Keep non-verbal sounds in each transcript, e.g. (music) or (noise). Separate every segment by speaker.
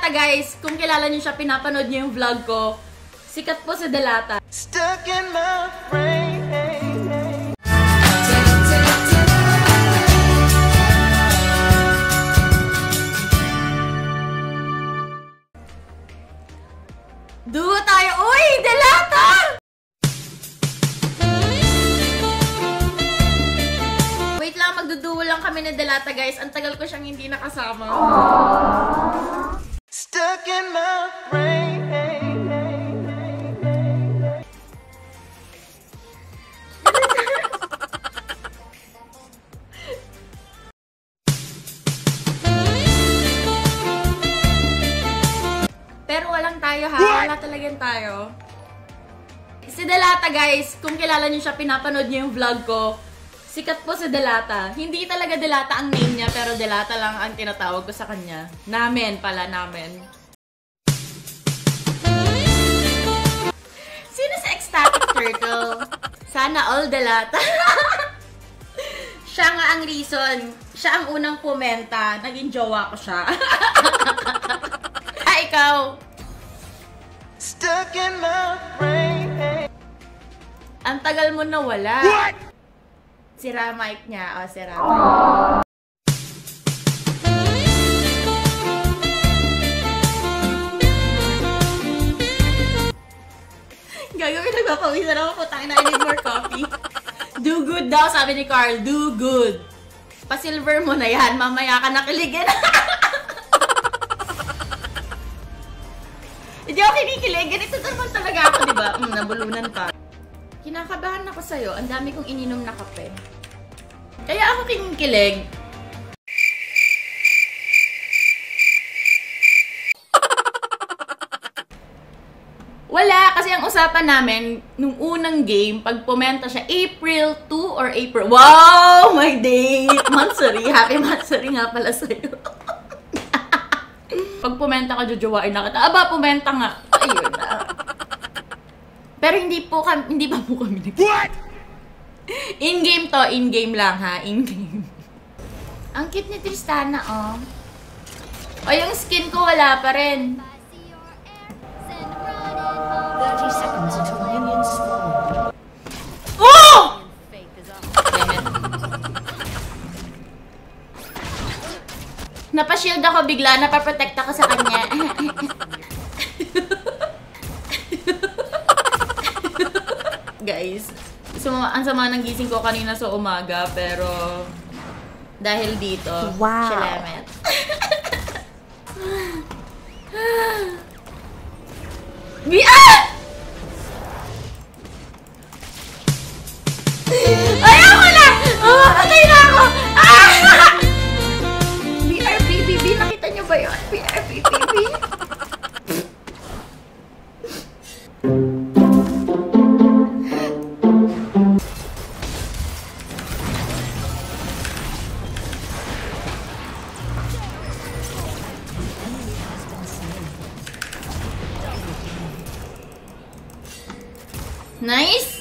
Speaker 1: Delata guys, kung kilala niyo siya, pinapanood niyo yung vlog ko. Sikat po si Delata.
Speaker 2: Stuck in my brain.
Speaker 1: Duo tayo! Uy! Delata! Wait lang, magduduo lang kami ni Delata guys. Ang tagal ko siyang hindi nakasama.
Speaker 2: Stuck in my brain.
Speaker 1: Pero walang tayo ha. Wala talagang tayo. Si Delata guys, kung kilala niyo siya, pinapanood niyo yung vlog ko. Sikat po si Delata. Hindi talaga Delata ang name niya, pero Delata lang ang tinatawag ko sa kanya. Namin pala, namin. Ecstatic Turtle? Sana all Delata. siya nga ang reason. Siya ang unang pumenta. Naging jowa ko siya. ah, ikaw.
Speaker 2: Stuck in my brain.
Speaker 1: Ang tagal mo na wala. What? Sira mic niya. O, sira mic. Gagawin, nagpapawisan ako. Putang na, I need more coffee. Do good daw, sabi ni Carl. Do good. Pa-silver mo na yan. Mamaya ka nakiligin. (laughs) Hindi ako kinikilig. Ganito naman talaga ako, di ba? Mm, nabulunan pa. Kinakabahan ako sa'yo. Ang dami kong ininom na kape. Kaya ako kinikilig. Wala, kasi ang usapan namin, nung unang game, pag pumenta siya, April 2 or April... Wow! My date! Mansari! Happy Mansari nga pala sa'yo. (laughs) pag pumenta ka, jujuwain na kita. Aba, pumenta nga. Ayun na. Pero hindi po kami, hindi pa po kami nag-
Speaker 2: What?
Speaker 1: In-game to, in-game lang ha, in-game. Ang cute ni Tristana, oh. O, yung skin ko wala pa rin.
Speaker 3: Seconds until minions spawn. (laughs)
Speaker 1: Oh! Napashield ako bigla, napaprotect ako sa kanya. (laughs) Guys, suma ang sama ng gising ko kanina sa umaga, pero dahil dito,
Speaker 3: Wow.
Speaker 1: shalamet. (laughs) Ah! Ayoko na! Patay na ako! Ah! BRBBB, nakita niyo ba yun? BRBBB? Nice!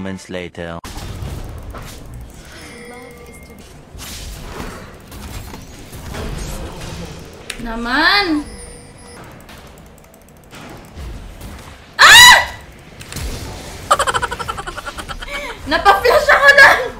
Speaker 4: Moments later.
Speaker 1: Naman! Ah! (laughs) Napa-flash ako na!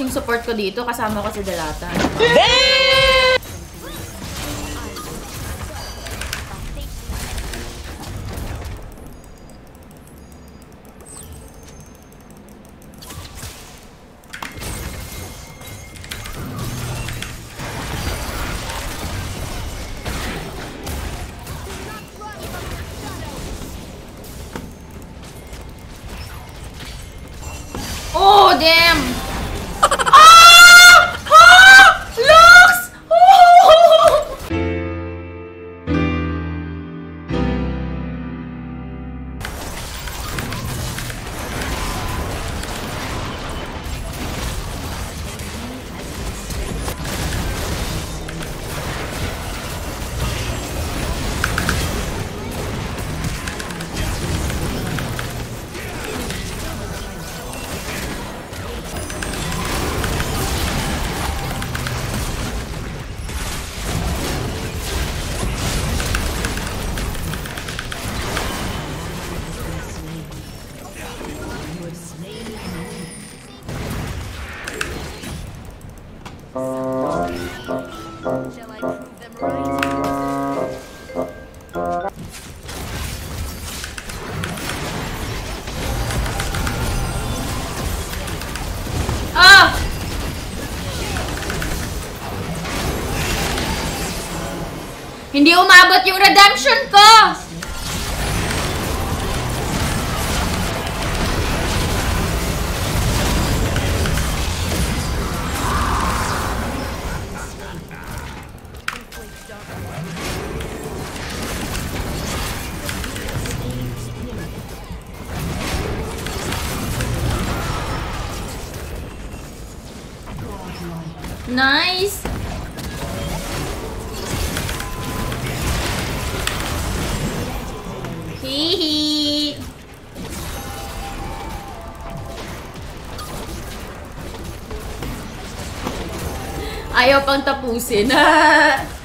Speaker 1: Yung support ko dito kasama ko si Delata? Oh, Hindi umabot yung redemption ko! Nice! Hihi! Ayaw pang tapusin. (laughs)